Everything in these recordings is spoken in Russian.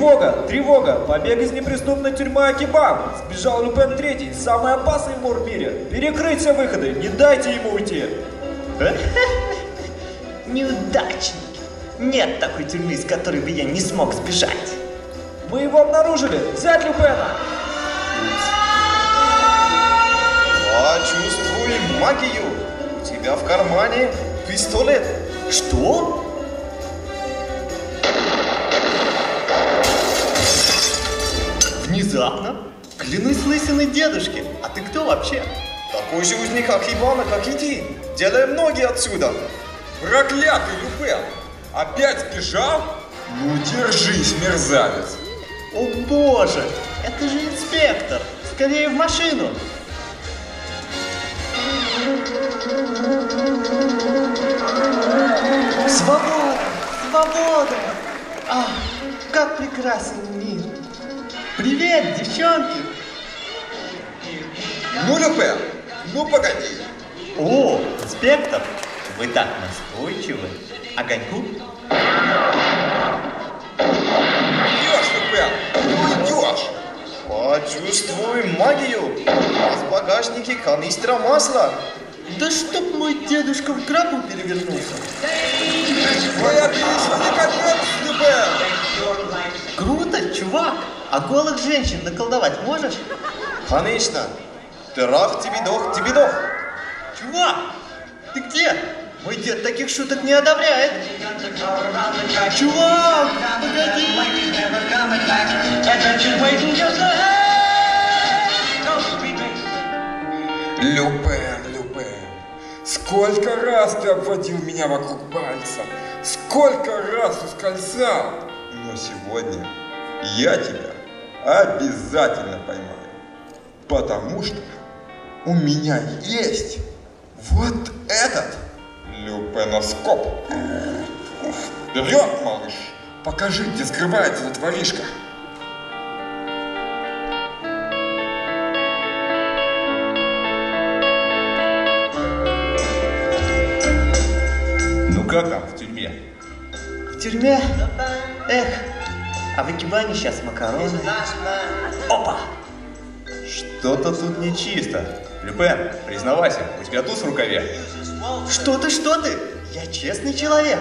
Тревога! Тревога! Побег из неприступной тюрьмы Акибан! Сбежал Люпен Третий, самый опасный вор в мире! Перекрыть все выходы! Не дайте ему уйти! Неудачник. Нет такой тюрьмы, из которой бы я не смог сбежать. Мы его обнаружили! Взять Люпена! Почувствуй магию! У тебя в кармане пистолет. Что? Внезапно? Клянусь лысиной дедушки. А ты кто вообще? Такой же узник Акибана, как и ты. Делаем ноги отсюда. Проклятый Люпен! Опять сбежал? Ну, держись, мерзавец! О боже, это же инспектор. Скорее в машину. Свобода! Свобода! А, как прекрасен мир! Привет, девчонки! Ну, Люпен, ну погоди! О, инспектор, вы так настойчивы. Огоньку? Идешь, Люпен, ну идешь! Почувствуй магию. В багажнике канистра масла. Да чтоб мой дедушка в гробу перевернулся. Твоя песня не конец, Люпен! Круто, чувак! А голых женщин наколдовать можешь? Конечно. Трах, тебедох, тебедох. Чувак, ты где? Мой дед таких шуток не одобряет. Чувак, погоди! Люпен, Люпен, сколько раз ты обводил меня вокруг пальца, сколько раз ускользал, но сегодня я тебя обязательно поймаю, потому что у меня есть вот этот люпеноскоп. Вперед, малыш, покажи, где скрывается этот воришка. Ну как там в тюрьме? В тюрьме? Эх, а в Экибане сейчас макароны. Опа! Что-то тут нечисто. Люпен, признавайся, у тебя туз в рукаве. Что ты, что ты? Я честный человек.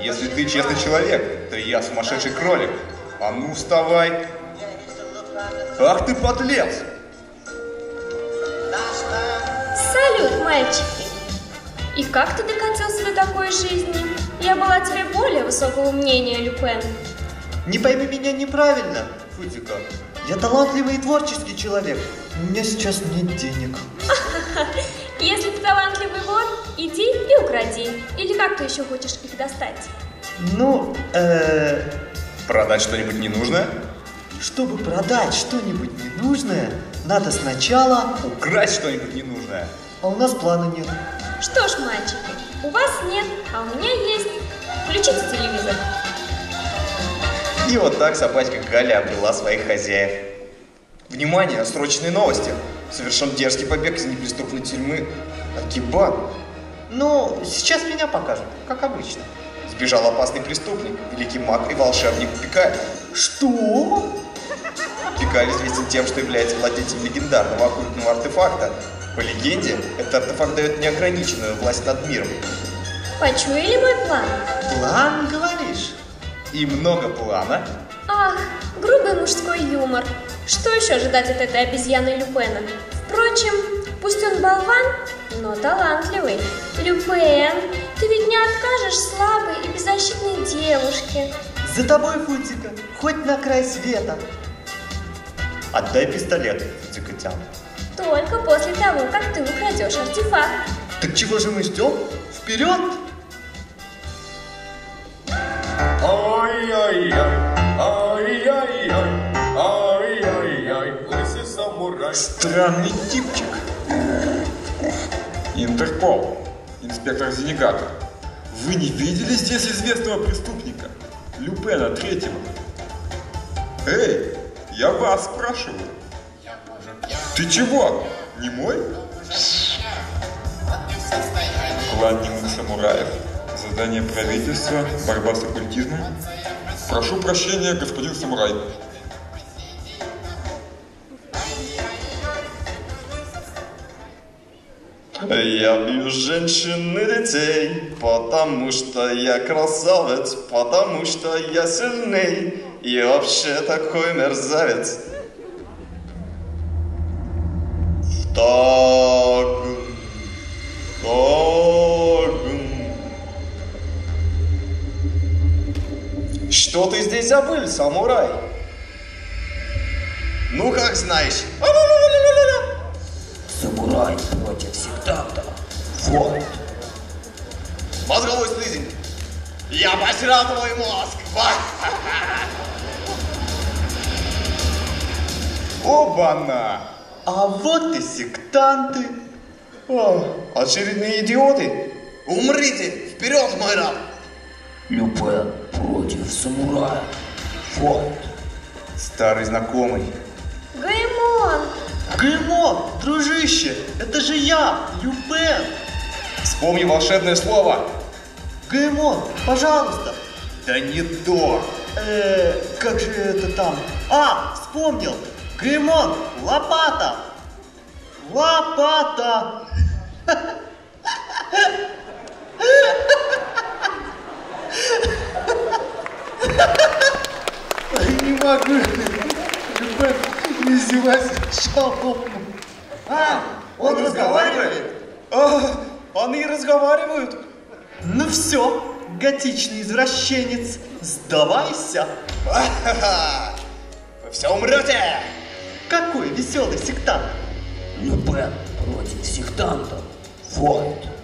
Если ты честный человек, то я сумасшедший кролик. А ну вставай. Ах ты подлец! Салют, мальчики! И как ты докатился до такой жизни? Я была о тебе более высокого мнения, Люпен. Не пойми меня неправильно, Фудзика. Я талантливый и творческий человек. У меня сейчас нет денег. Если ты талантливый вор, иди и укради. Или как ты еще хочешь их достать? Ну, э, Продать что-нибудь ненужное? чтобы продать что-нибудь ненужное, надо сначала... Украсть что-нибудь ненужное? А у нас плана нет. Что ж, мальчики, у вас нет, а у меня есть. Включите телевизор. И вот так собачка Галя обрела своих хозяев. Внимание, срочные новости. Совершен дерзкий побег из неприступной тюрьмы Акибан. Ну, сейчас меня покажут, как обычно. Сбежал опасный преступник, великий маг и волшебник Пикаль. Что? Пикаль известен тем, что является владельцем легендарного оккультного артефакта. По легенде, этот артефакт дает неограниченную власть над миром. Почуяли мой план? План, говоришь? И много плана. Ах, грубый мужской юмор. Что еще ожидать от этой обезьяны Люпена? Впрочем, пусть он болван, но талантливый. Люпен, ты ведь не откажешь слабой и беззащитной девушке. За тобой, Фудзика, хоть на край света. Отдай пистолет, Фудзикотян. Только после того, как ты украдешь артефакт. Так чего же мы ждем? Вперед! Ай-яй-яй, ай-яй-яй, ай-яй-яй, лысый самурай. Странный типчик. Интерпол, инспектор Зенегатор. Вы не видели здесь известного преступника? Люпена Третьего. Эй, я вас спрашиваю. Ты чего? Не мой? Клан немых самураев. Задание правительства. Борьба с оккультизмом. Прошу прощения, господин самурай. Я бью женщин и детей, потому что я красавец, потому что я сильный и вообще такой мерзавец. Так, так. Что ты здесь забыл, самурай? Ну, как знаешь. Самурай против сектанта. Вот. Мозговой слизень. Я потерял твой мозг. Оба-на! А вот и сектанты. О, очередные идиоты. Умрите! Вперед, мой раб! Люпен против самурая. Вот. Старый знакомый. Гаймон! Гримо, дружище, это же я, Люпен. Вспомни волшебное слово. Гаймон, пожалуйста. Да не то. Э, как же это там? А, вспомнил. Гаймон, лопата. Лопата. Не могу. Люпен, не издевайся. А, он разговаривает? А, они разговаривают. Ну все, готичный извращенец, сдавайся. Вы все умрете. Какой веселый сектант. Люпен против сектанта. Вот.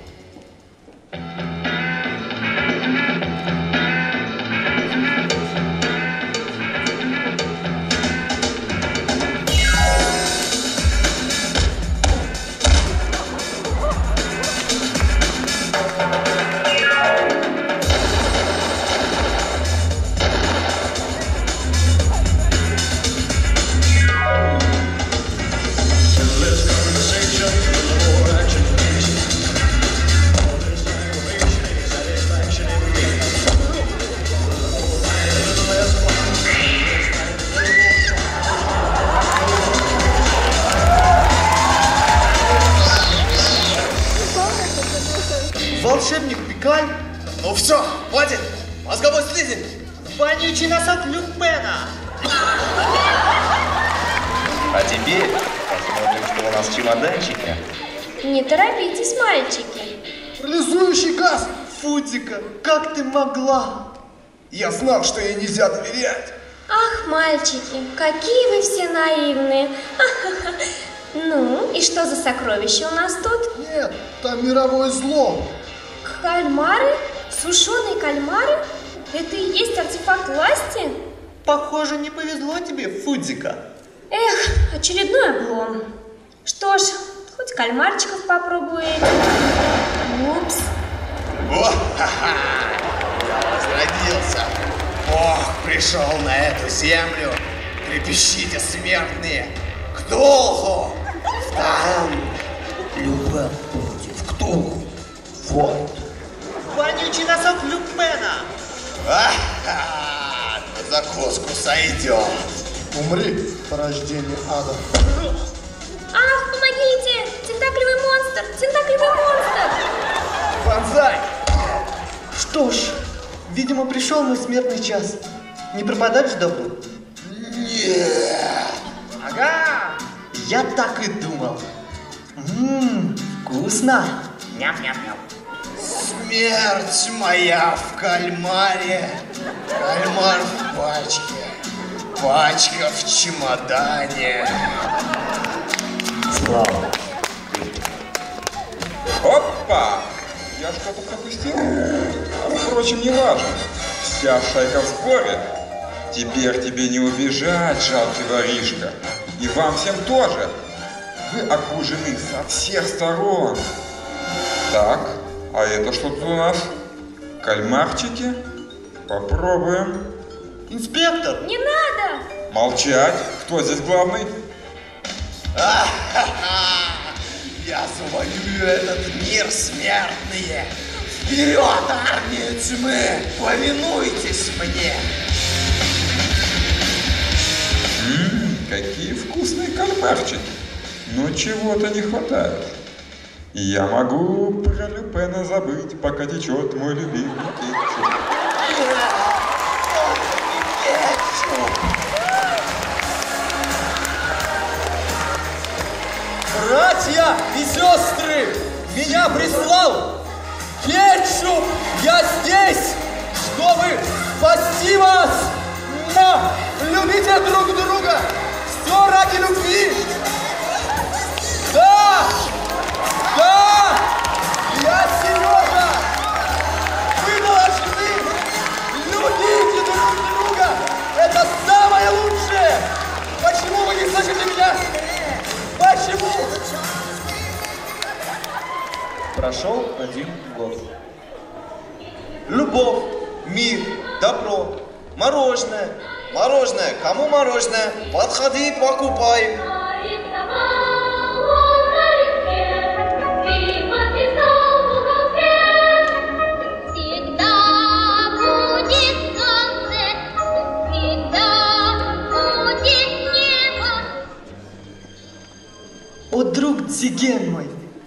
Не торопитесь, мальчики. Парализующий газ. Фудзика, как ты могла? Я знал, что ей нельзя доверять. Ах, мальчики, какие вы все наивные. Ну, и что за сокровище у нас тут? Нет, там мировое зло. Кальмары? Сушеные кальмары? Это и есть артефакт власти? Похоже, не повезло тебе, Фудзика. Эх, очередной облом. Что ж, хоть кальмарчиков попробует. Упс. О, ха-ха! Я возродился. Бог пришел на эту землю. Трепещите, смертные. К! В танк! Люпен против Ктулху. Вот. Вонючий носок Люпена. Ага! На закуску сойдет. Умри, порождение ада. Ах! Тентакливый монстр! Тентакливый монстр! Бонзай! Что ж, видимо, пришел мой смертный час. Не пропадать же добру. Нет! Ага! Я так и думал. Ммм, вкусно. Ням-ням-ням. Смерть моя в кальмаре. Кальмар в пачке. Пачка в чемодане. Слава. Опа! Я что-то пропустил? Впрочем, не важно. Вся шайка в сборе. Теперь тебе не убежать, жалкий воришка. И вам всем тоже. Вы окружены со всех сторон. Так, а это что тут у нас? Кальмарчики? Попробуем. Инспектор, Не надо! Молчать. Кто здесь главный? Ха-ха! Я завоюю этот мир, смертные! Вперед, армия тьмы! Повинуйтесь мне! Ммм, какие вкусные кальмарчики. Но чего-то не хватает. Я могу про Люпена забыть, пока течет мой любимый кетчуп. Братья и сестры, меня прислал кетчуп. Я здесь, чтобы спасти вас. Но любите друг друга. Все ради любви.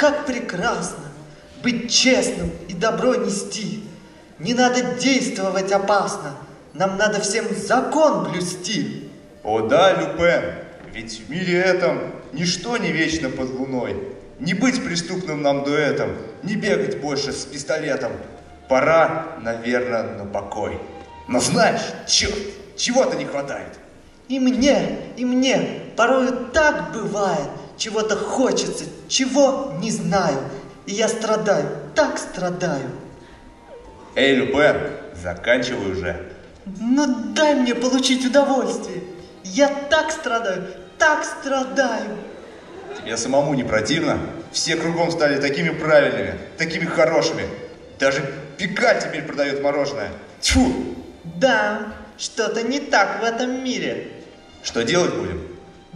Как прекрасно быть честным и добро нести. Не надо действовать опасно, нам надо всем закон блюсти. О да, Люпен, ведь в мире этом ничто не вечно под луной. Не быть преступным нам дуэтом, не бегать больше с пистолетом. Пора, наверное, на покой. Но знаешь, черт, чего-то не хватает. И мне, и мне порою так бывает, чего-то хочется, чего не знаю. И я страдаю, так страдаю. Эй, Люпен, заканчивай уже. Ну дай мне получить удовольствие. Я так страдаю, так страдаю. Тебе самому не противно? Все кругом стали такими правильными, такими хорошими. Даже Пикаль теперь продает мороженое. Тьфу! Да, что-то не так в этом мире. Что делать будем?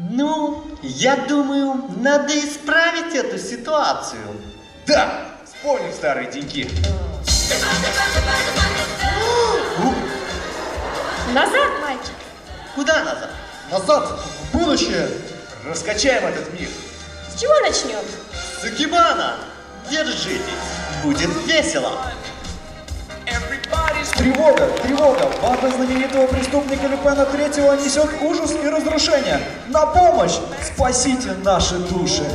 Ну, я думаю, надо исправить эту ситуацию. Да! Вспомним старые деньки. Назад, мальчик. Куда назад? Назад, в будущее. Раскачаем этот мир. С чего начнем? С Акибана. Держитесь, будет весело. Тревога, тревога! Банда знаменитого преступника Люпена Третьего несет ужас и разрушение. На помощь! Спасите наши души!